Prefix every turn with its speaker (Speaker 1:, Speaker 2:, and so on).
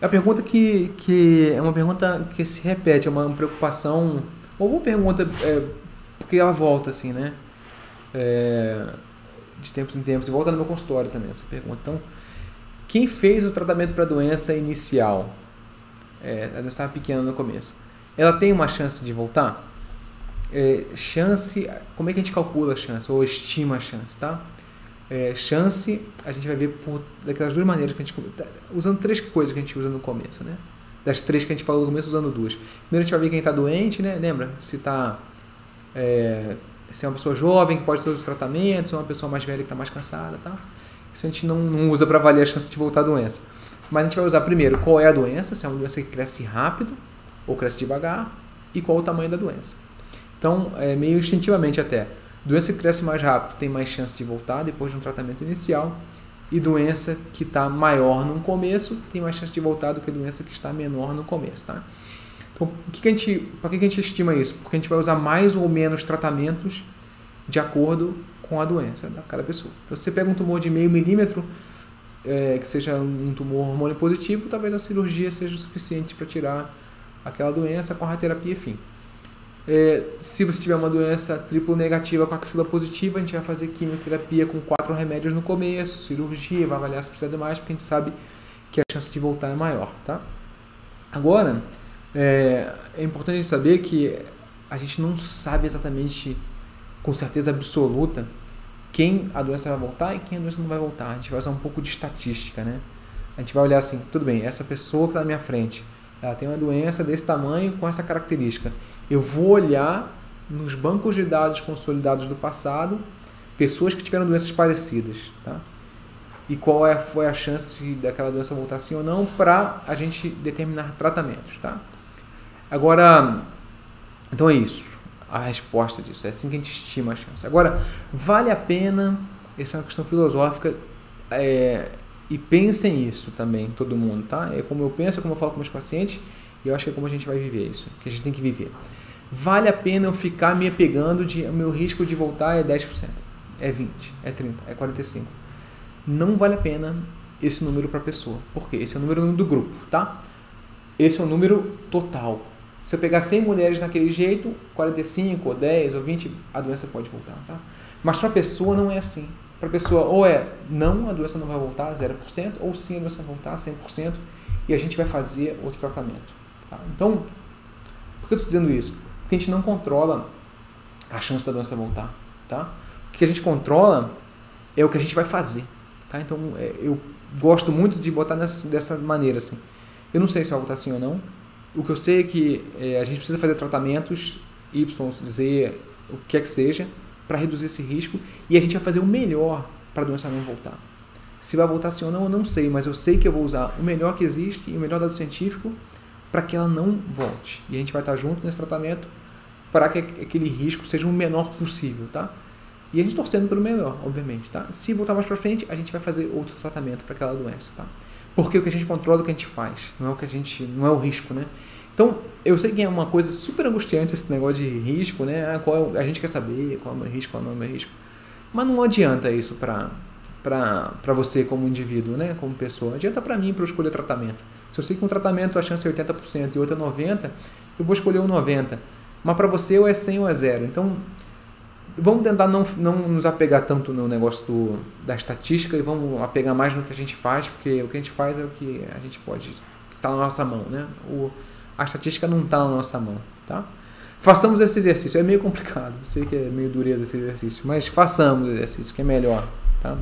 Speaker 1: É uma pergunta que, que é uma pergunta que se repete, é uma preocupação, ou uma pergunta, é, porque ela volta assim, né? É, de tempos em tempos, e volta no meu consultório também essa pergunta. Então, quem fez o tratamento para a doença inicial? É, ela estava pequena no começo. Ela tem uma chance de voltar? É, chance, como é que a gente calcula a chance, ou estima a chance, tá? É, chance, a gente vai ver por daquelas duas maneiras que a gente tá, usando três coisas que a gente usa no começo, né? Das três que a gente falou no começo, usando duas. Primeiro a gente vai ver quem está doente, né? Lembra? Se está é, se é uma pessoa jovem que pode ter os tratamentos, ou uma pessoa mais velha que está mais cansada, tá? Isso a gente não, não usa para avaliar a chance de voltar à doença. Mas a gente vai usar primeiro qual é a doença, se é uma doença que cresce rápido ou cresce devagar, e qual o tamanho da doença. Então, é meio instintivamente até. Doença que cresce mais rápido tem mais chance de voltar depois de um tratamento inicial. E doença que está maior no começo tem mais chance de voltar do que doença que está menor no começo. Tá? Então, que que a gente, para que, que a gente estima isso? Porque a gente vai usar mais ou menos tratamentos de acordo com a doença da cada pessoa. Então, se você pega um tumor de meio milímetro, é, que seja um tumor hormônio positivo, talvez a cirurgia seja o suficiente para tirar aquela doença com a terapia, enfim. É, se você tiver uma doença triplo negativa com axila positiva, a gente vai fazer quimioterapia com quatro remédios no começo, cirurgia, vai avaliar se precisa de mais, porque a gente sabe que a chance de voltar é maior, tá? Agora, é, é importante saber que a gente não sabe exatamente com certeza absoluta quem a doença vai voltar e quem a doença não vai voltar. A gente vai usar um pouco de estatística, né? A gente vai olhar assim, tudo bem, essa pessoa que está na minha frente, ela tem uma doença desse tamanho com essa característica eu vou olhar nos bancos de dados consolidados do passado pessoas que tiveram doenças parecidas, tá? E qual é, foi a chance daquela doença voltar sim ou não para a gente determinar tratamentos, tá? Agora, então é isso. A resposta disso. É assim que a gente estima a chance. Agora, vale a pena, essa é uma questão filosófica, é, e pensem isso também, todo mundo, tá? É como eu penso, é como eu falo com meus pacientes, e eu acho que é como a gente vai viver isso, que a gente tem que viver vale a pena eu ficar me apegando de o meu risco de voltar é 10%, é 20, é 30, é 45. Não vale a pena esse número para a pessoa. Por quê? Esse é o número do grupo, tá? Esse é o número total. Se eu pegar 100 mulheres naquele jeito, 45 ou 10 ou 20, a doença pode voltar, tá? Mas para a pessoa não é assim. Para a pessoa ou é não, a doença não vai voltar 0%, ou sim, a doença vai voltar 100% e a gente vai fazer outro tratamento. Tá? Então, por que eu estou dizendo isso? Porque a gente não controla a chance da doença voltar, tá? O que a gente controla é o que a gente vai fazer, tá? Então, é, eu gosto muito de botar nessa, dessa maneira, assim. Eu não sei se vai voltar sim ou não. O que eu sei é que é, a gente precisa fazer tratamentos Y, Z, o que quer que seja, para reduzir esse risco e a gente vai fazer o melhor para a doença não voltar. Se vai voltar sim ou não, eu não sei, mas eu sei que eu vou usar o melhor que existe e o melhor dado científico para que ela não volte. E a gente vai estar junto nesse tratamento para que aquele risco seja o menor possível, tá? E a gente torcendo pelo melhor, obviamente, tá? Se voltar mais para frente, a gente vai fazer outro tratamento para aquela doença, tá? Porque o que a gente controla é o que a gente faz, não é o que a gente, não é o risco, né? Então, eu sei que é uma coisa super angustiante esse negócio de risco, né? Qual é, a gente quer saber qual é o meu risco, qual é o meu risco. Mas não adianta isso para para você como indivíduo, né, como pessoa. Adianta para mim para eu escolher tratamento. Se eu sei que um tratamento a chance é 80% e outro é 90, eu vou escolher o 90. Mas para você ou é 100 ou é zero. Então, vamos tentar não, não nos apegar tanto no negócio do, da estatística e vamos apegar mais no que a gente faz, porque o que a gente faz é o que a gente pode estar tá na nossa mão, né? O, a estatística não está na nossa mão, tá? Façamos esse exercício. É meio complicado, sei que é meio dureza esse exercício, mas façamos o exercício, que é melhor, tá?